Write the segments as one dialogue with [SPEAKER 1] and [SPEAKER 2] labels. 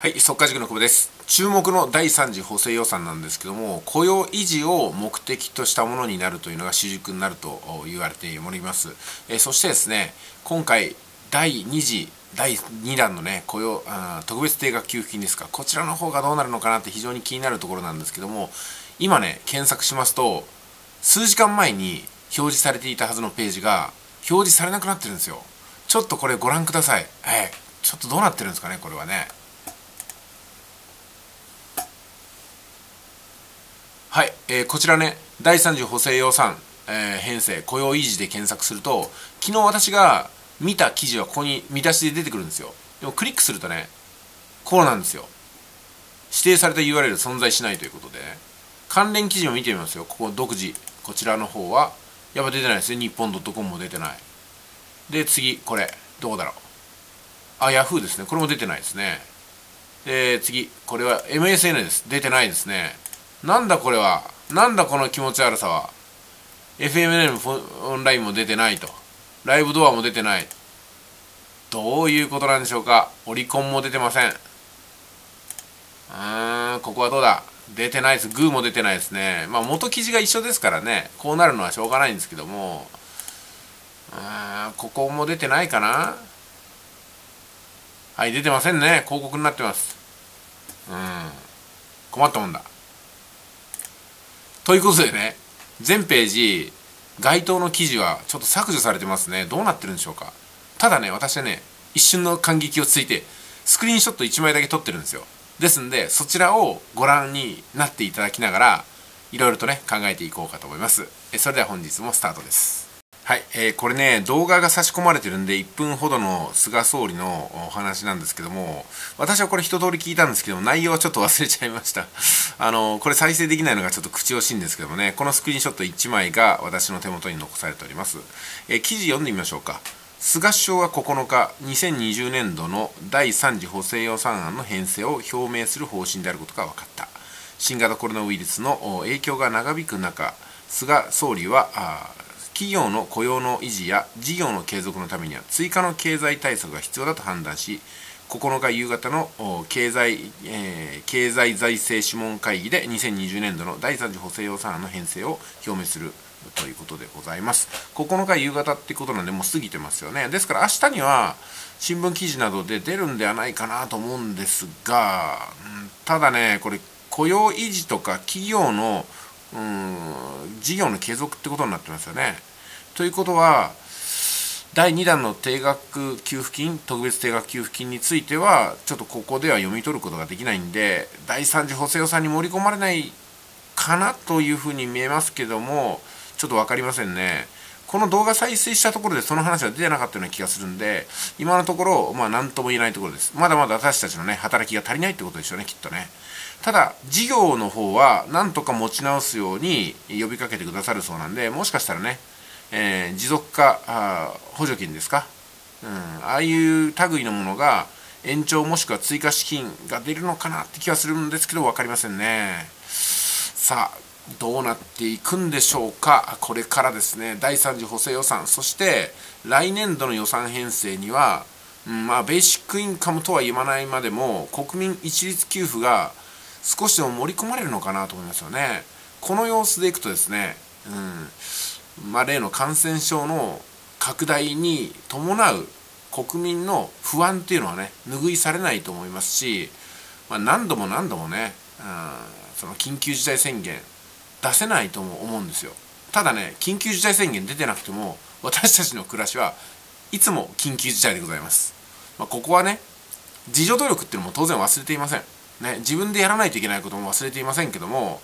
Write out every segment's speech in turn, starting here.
[SPEAKER 1] はい、速稼塾の久保です。注目の第3次補正予算なんですけども、雇用維持を目的としたものになるというのが主軸になると言われております。えそしてですね、今回、第2次、第2弾のね、雇用あ、特別定額給付金ですか、こちらの方がどうなるのかなって非常に気になるところなんですけども、今ね、検索しますと、数時間前に表示されていたはずのページが、表示されなくなってるんですよ。ちょっとこれご覧ください。え、ちょっとどうなってるんですかね、これはね。はい、えー、こちらね、第3次補正予算、えー、編成、雇用維持で検索すると、昨日私が見た記事はここに見出しで出てくるんですよ。でもクリックするとね、こうなんですよ。指定された URL 存在しないということで、ね、関連記事を見てみますよ。ここ独自。こちらの方は、やっぱ出てないですね。日本 .com も出てない。で、次、これ。どうだろう。あ、Yahoo ですね。これも出てないですね。で、次、これは MSN です。出てないですね。なんだこれはなんだこの気持ち悪さは。FMN オンラインも出てないと。ライブドアも出てないどういうことなんでしょうか。オリコンも出てません。うーんここはどうだ。出てないです。グーも出てないですね。まあ元記事が一緒ですからね。こうなるのはしょうがないんですけども。うーんここも出てないかな。はい出てませんね。広告になってます。うん。困ったもんだ。ということでね、全ページ、該当の記事はちょっと削除されてますね。どうなってるんでしょうか。ただね、私はね、一瞬の感激をついて、スクリーンショット1枚だけ撮ってるんですよ。ですんで、そちらをご覧になっていただきながら、いろいろとね、考えていこうかと思います。それでは本日もスタートです。はい、えー、これね、動画が差し込まれてるんで、1分ほどの菅総理のお話なんですけども、私はこれ一通り聞いたんですけども、内容はちょっと忘れちゃいました。あの、これ再生できないのがちょっと口惜しいんですけどもね、このスクリーンショット1枚が私の手元に残されております。えー、記事読んでみましょうか。菅首相は9日、2020年度の第3次補正予算案の編成を表明する方針であることが分かった。新型コロナウイルスの影響が長引く中、菅総理は、企業の雇用の維持や事業の継続のためには追加の経済対策が必要だと判断し9日夕方の経済,、えー、経済財政諮問会議で2020年度の第3次補正予算案の編成を表明するということでございます。9日夕方ってことなんでもう過ぎてますよね。ですから明日には新聞記事などで出るんではないかなと思うんですが、ただね、これ雇用維持とか企業のうん事業の継続ってことになってますよね。ということは第2弾の定額給付金特別定額給付金についてはちょっとここでは読み取ることができないんで第3次補正予算に盛り込まれないかなというふうに見えますけどもちょっと分かりませんね。この動画再生したところでその話は出てなかったような気がするんで、今のところ、まあ何とも言えないところです。まだまだ私たちのね、働きが足りないってことでしょうね、きっとね。ただ、事業の方は、なんとか持ち直すように呼びかけてくださるそうなんで、もしかしたらね、えー、持続化補助金ですか、うん、ああいう類のものが延長もしくは追加資金が出るのかなって気がするんですけど分かりませんね。さあどうなっていくんでしょうか？これからですね第3次補正予算。そして来年度の予算編成には、うん、まあベーシックインカムとは言わないまでも国民一律給付が少しでも盛り込まれるのかなと思いますよね。この様子でいくとですね、うんまあ、例の感染症の拡大に伴う国民の不安っていうのはね拭いされないと思いますし、まあ、何度も何度もね、うん、その緊急事態宣言出せないとも思うんですよ。ただね緊急事態宣言出てなくても私たちの暮らしはいつも緊急事態でございます、まあ、ここはね自助努力っていうのも当然忘れていません。ね自分でやらないといけないことも忘れていませんけども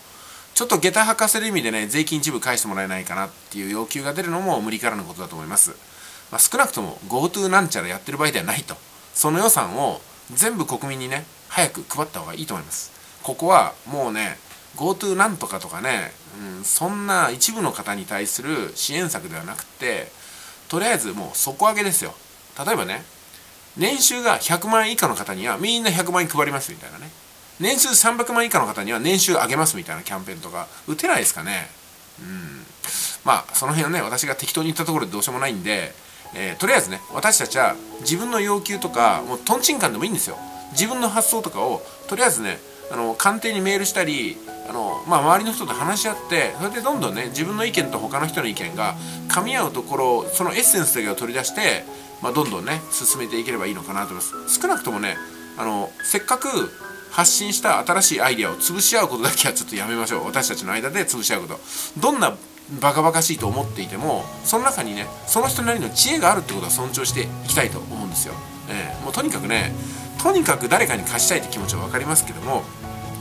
[SPEAKER 1] ちょっと下駄履かせる意味でね、税金一部返してもらえないかなっていう要求が出るのも無理からぬことだと思います。まあ、少なくとも GoTo なんちゃらやってる場合ではないと。その予算を全部国民にね、早く配った方がいいと思います。ここはもうね、GoTo なんとかとかね、うん、そんな一部の方に対する支援策ではなくて、とりあえずもう底上げですよ。例えばね、年収が100万円以下の方にはみんな100万円配りますみたいなね。年収300万以下の方には年収上げますみたいなキャンペーンとか。打てないですかね。うん。まあその辺はね私が適当に言ったところでどうしようもないんで、えー、とりあえずね私たちは自分の要求とかもうとんちんかんでもいいんですよ。自分の発想とかをとりあえずねあの官邸にメールしたりあの、まあ、周りの人と話し合ってそれでどんどんね自分の意見と他の人の意見が噛み合うところそのエッセンスだけを取り出して、まあ、どんどんね進めていければいいのかなと思います。少なくともねあのせっかく発信した新しいアイデアを潰し合うことだけはちょっとやめましょう。私たちの間で潰し合うこと。どんなバカバカしいと思っていてもその中にねその人なりの知恵があるってことは尊重していきたいと思うんですよ、えー、もうとにかくねとにかく誰かに貸したいって気持ちは分かりますけども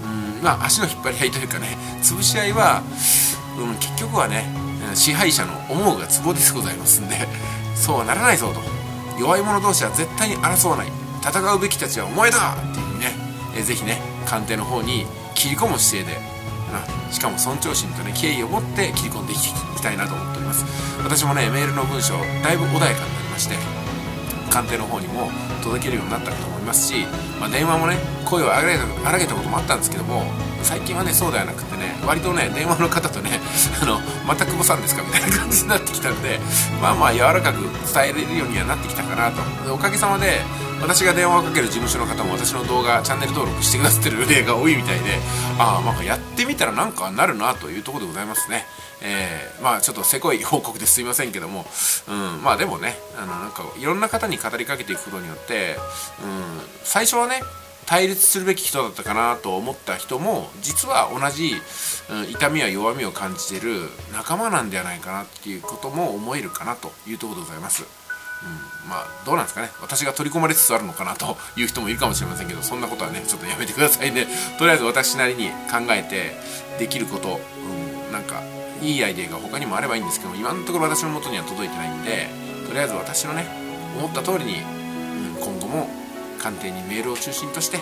[SPEAKER 1] うんまあ足の引っ張り合いというかね潰し合いは、うん、結局はね支配者の思うがツボですございますんでそうはならないぞと。弱い者同士は絶対に争わない。戦うべきたちはお前だ！っていうね、えー、ぜひね官邸の方に切り込む姿勢で。しかも尊重心とね敬意を持って切り込んでいきたいなと思っております。私もねメールの文章だいぶ穏やかになりまして官邸の方にも届けるようになったかと思いますし、まあ、電話もね声を荒げた荒げたこともあったんですけども最近はねそうではなくてね割とね電話の方とね あのまた久保さんですかみたいな感じになってきたのでまあまあ柔らかく伝えれるようにはなってきたかなと。おかげさまで私が電話をかける事務所の方も私の動画チャンネル登録してくださってる例が多いみたいでああまあやってみたらなんかなるなというところでございますね。えー、まあちょっとせこい報告ですいませんけども、うん、まあでもねあのなんかいろんな方に語りかけていくことによって、うん、最初はね対立するべき人だったかなと思った人も実は同じ、うん、痛みや弱みを感じている仲間なんではないかなっていうことも思えるかなというところでございます。うん、まあどうなんですかね。私が取り込まれつつあるのかなという人もいるかもしれませんけどそんなことはねちょっとやめてくださいね。とりあえず私なりに考えてできること、うん、なんかいいアイデアが他にもあればいいんですけど今のところ私の元には届いてないんでとりあえず私のね思った通りに、官邸にメールを中心として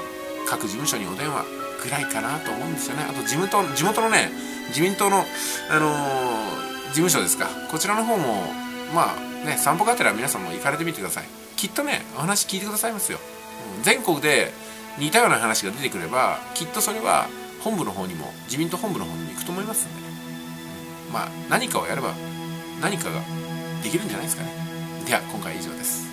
[SPEAKER 1] 各事務所にお電話ぐらいかなと思うんですよね。あと地元地元のね自民党の、あのー、事務所ですか。こちらの方もまあね、散歩がてら皆さんも行かれてみてください。きっとねお話聞いてくださいますよ、うん、全国で似たような話が出てくればきっとそれは本部の方にも自民党本部の方にも行くと思いますんで、まあ何かをやれば何かができるんじゃないですかね。では今回以上です。